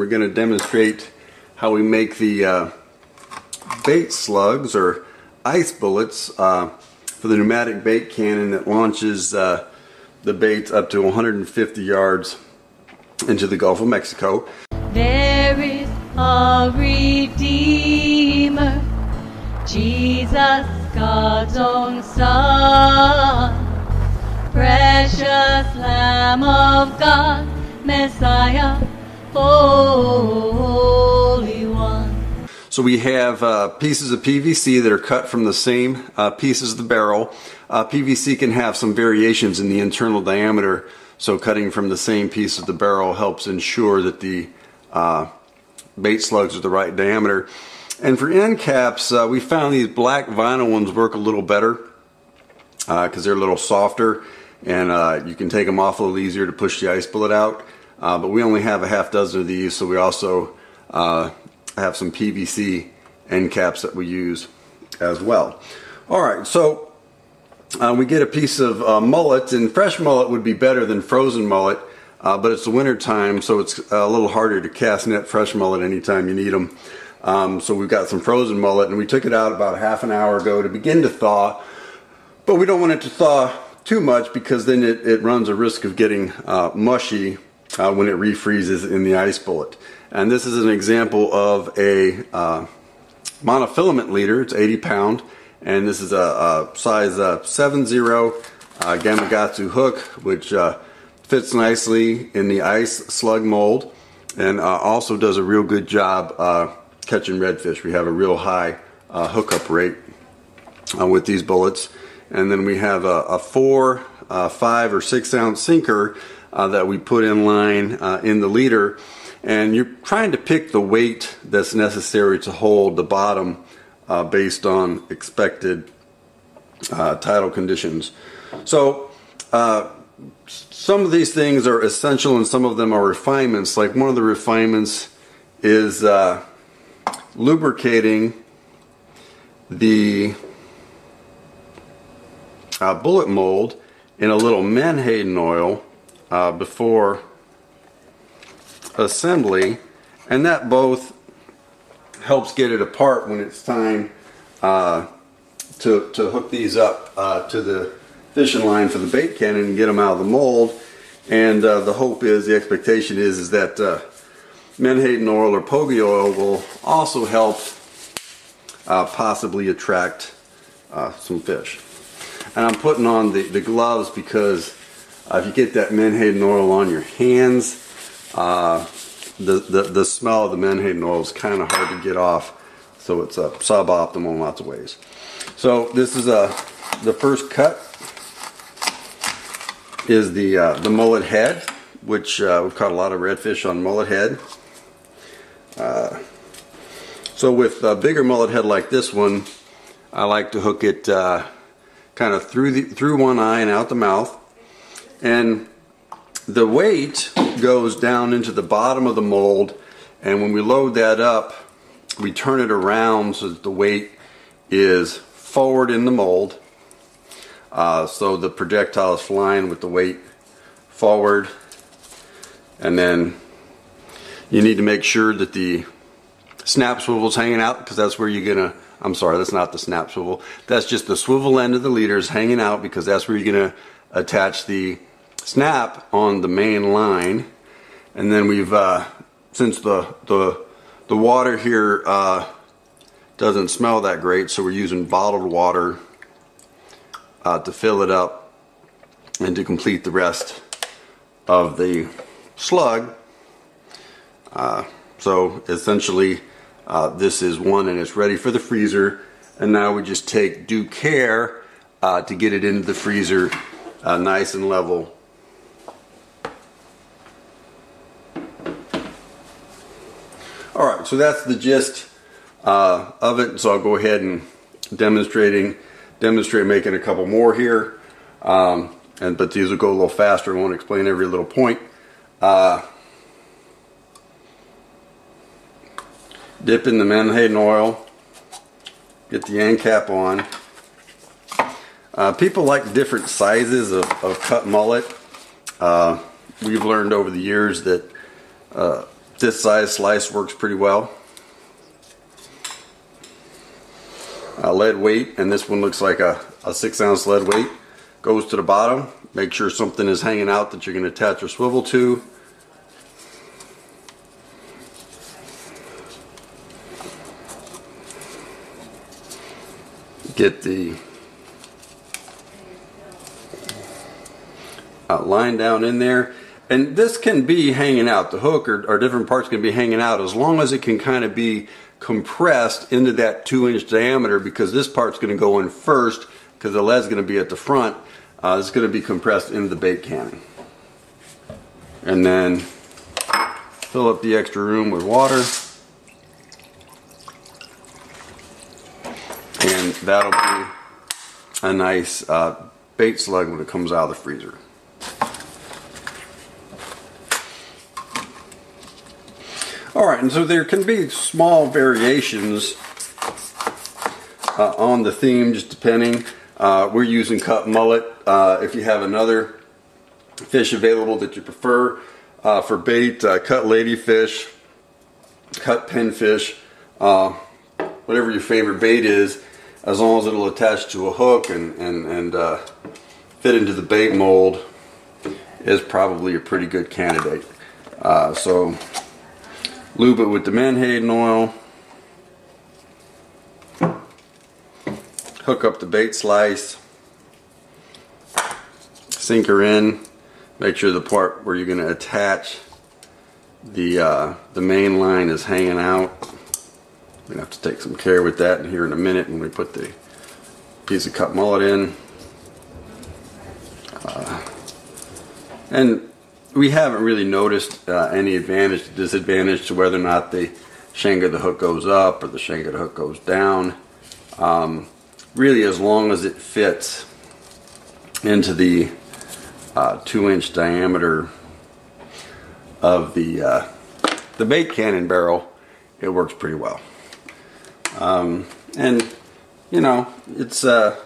We're going to demonstrate how we make the uh, bait slugs or ice bullets uh, for the pneumatic bait cannon that launches uh, the baits up to 150 yards into the Gulf of Mexico. There is a Redeemer, Jesus, God's own Son, precious Lamb of God, Messiah Holy One. So we have uh, pieces of PVC that are cut from the same uh, pieces of the barrel. Uh, PVC can have some variations in the internal diameter, so cutting from the same piece of the barrel helps ensure that the uh, bait slugs are the right diameter. And for end caps, uh, we found these black vinyl ones work a little better because uh, they're a little softer and you can take them off a little easier to push the ice bullet out. Uh, but we only have a half dozen of these, so we also uh, have some PVC end caps that we use as well. All right, so uh, we get a piece of uh, mullet, and fresh mullet would be better than frozen mullet, uh, but it's the winter time, so it's a little harder to cast net fresh mullet anytime you need them. Um, so we've got some frozen mullet, and we took it out about half an hour ago to begin to thaw, but we don't want it to thaw too much because then it, it runs a risk of getting uh, mushy uh, when it refreezes in the ice bullet. And this is an example of a uh, monofilament leader. It's 80 pound, and this is a, a size uh, 7-0 uh, Gamakatsu hook, which uh, fits nicely in the ice slug mold, and uh, also does a real good job uh, catching redfish. We have a real high hookup rate with these bullets. And then we have a, a four, five, or six ounce sinker uh, that we put in line uh, in the leader. And you're trying to pick the weight that's necessary to hold the bottom uh, based on expected uh, tidal conditions. So uh, some of these things are essential and some of them are refinements. Like one of the refinements is uh, lubricating the bullet mold in a little Menhaden oil uh, before assembly and that both helps get it apart when it's time uh, to, to hook these up uh, to the fishing line for the bait cannon and get them out of the mold. And uh, the hope is the expectation is is that uh, Menhaden oil or Pogy oil will also help uh, possibly attract some fish. And I'm putting on the, the gloves because uh, if you get that Menhaden oil on your hands, uh, the, the, the smell of the Menhaden oil is kind of hard to get off. So it's a suboptimal in lots of ways. So this is a, uh, the first cut is the, uh, the mullet head, which uh, we've caught a lot of redfish on mullet head. Uh, so with a bigger mullet head like this one, I like to hook it kind of through the through one eye and out the mouth and the weight goes down into the bottom of the mold and when we load that up we turn it around so that the weight is forward in the mold uh, so the projectile is flying with the weight forward. And then you need to make sure that the snap swivel is hanging out because that's where you're gonna I'm sorry that's not the snap swivel. That's just the swivel end of the leader is hanging out because that's where you're gonna attach the snap on the main line and then we've uh, since the the the water here uh, doesn't smell that great so we're using bottled water uh, to fill it up and to complete the rest of the slug. Uh, so essentially uh, this is one and it's ready for the freezer and now we just take due care uh, to get it into the freezer nice and level All right, so that's the gist uh, of it. So I'll go ahead and demonstrating, demonstrate making a couple more here. Um, and but these will go a little faster. I won't explain every little point. Uh, dip in the Menhaden oil. Get the end cap on. Uh, people like different sizes of, of cut mullet. Uh, we've learned over the years that uh, this size slice works pretty well. A lead weight, and this one looks like a, a six ounce lead weight, goes to the bottom. Make sure something is hanging out that you're going to attach your swivel to. Get the uh, line down in there. And this can be hanging out. The hook or, or different parts can be hanging out as long as it can kind of be compressed into that two inch diameter because this part's going to go in first because the lead's going to be at the front. Uh, it's going to be compressed into the bait cannon. And then fill up the extra room with water. And that'll be a nice uh, bait slug when it comes out of the freezer. All right, and so there can be small variations uh, on the theme, just depending. Uh, we're using cut mullet. Uh, if you have another fish available that you prefer uh, for bait, uh, cut ladyfish, cut pinfish, uh, whatever your favorite bait is, as long as it'll attach to a hook and, and, and fit into the bait mold, is probably a pretty good candidate. so Lube it with the Menhaden oil. Hook up the bait slice. Sink her in. Make sure the part where you're going to attach the uh, the main line is hanging out. We're to have to take some care with that here in a minute when we put the piece of cut mullet in. Uh, and we haven't really noticed uh, any advantage disadvantage to whether or not the shank of the hook goes up or the shank of the hook goes down. Um, really, as long as it fits into the uh, two inch diameter of the uh, the bait cannon barrel, it works pretty well. Um, and you know, it's uh,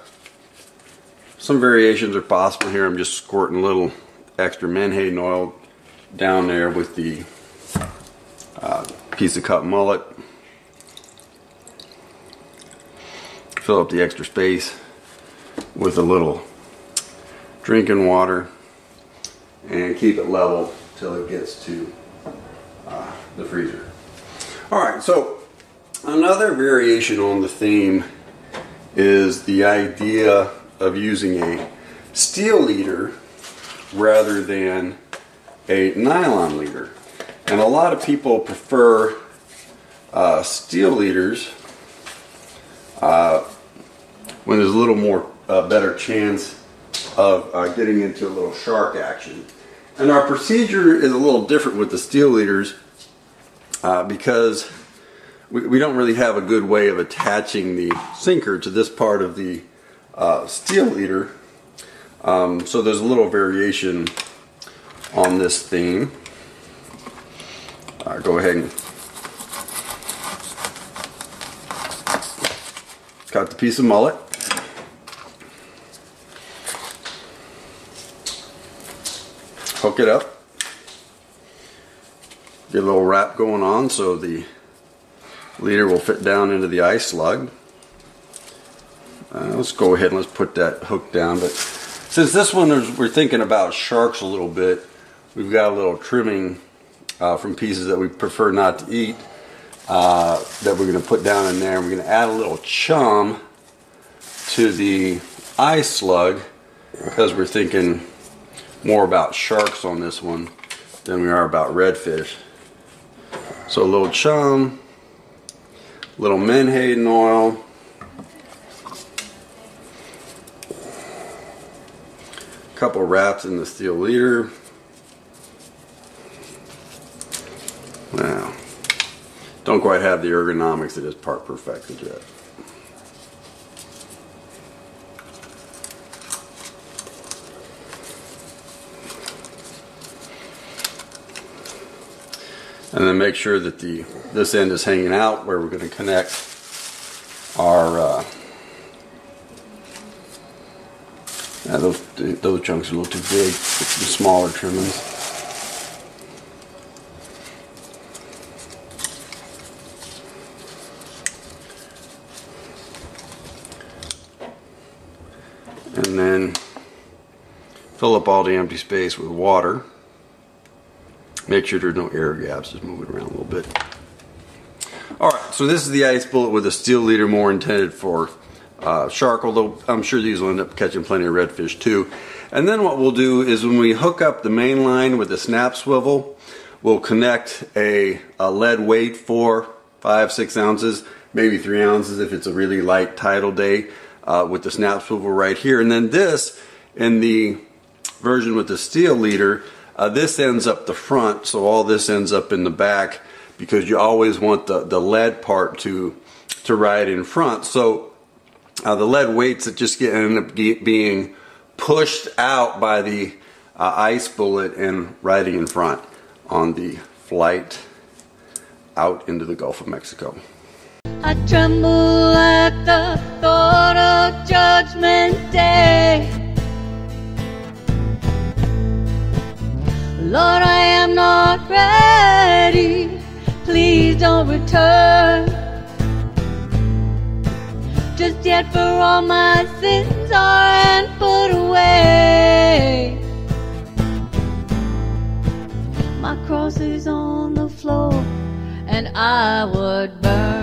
some variations are possible here. I'm just squirting little extra menhaden oil down there with the uh, piece of cut mullet. Fill up the extra space with a little drinking water and keep it level till it gets to uh, the freezer. Alright, so another variation on the theme is the idea of using a steel leader rather than a nylon leader. And a lot of people prefer uh, steel leaders uh, when there's a little more uh, better chance of uh, getting into a little shark action. And our procedure is a little different with the steel leaders uh, because we, we, don't really have a good way of attaching the sinker to this part of the uh, steel leader um, so there's a little variation on this theme. Uh, go ahead and cut the piece of mullet. Hook it up. Get a little wrap going on so the leader will fit down into the ice slug. Uh, let's go ahead and let's put that hook down. But since this one is, we're thinking about sharks a little bit, we've got a little trimming uh, from pieces that we prefer not to eat uh, that we're going to put down in there. We're going to add a little chum to the ice slug because we're thinking more about sharks on this one than we are about redfish. So a little chum, little menhaden oil, couple wraps in the steel leader. Now, don't quite have the ergonomics that is part perfected yet. And then make sure that the this end is hanging out where we're going to connect Yeah, those, those chunks are a little too big the smaller trimmings. And then fill up all the empty space with water. Make sure there's no air gaps, just move it around a little bit. Alright, so this is the ice bullet with a steel leader more intended for uh, shark, although I'm sure these will end up catching plenty of redfish too. And then what we'll do is when we hook up the main line with the snap swivel, we'll connect a, a lead weight for five, six ounces, maybe three ounces if it's a really light tidal day uh, with the snap swivel right here. And then this in the version with the steel leader, uh, this ends up the front, so all this ends up in the back because you always want the, the lead part to to ride in front. So uh, the lead weights that just get end up being pushed out by the uh, ice bullet and riding in front on the flight out into the Gulf of Mexico. I tremble at the thought of Judgment Day. Lord, I am not ready. Please don't return. Just yet, for all my sins are and put away. My cross is on the floor, and I would burn.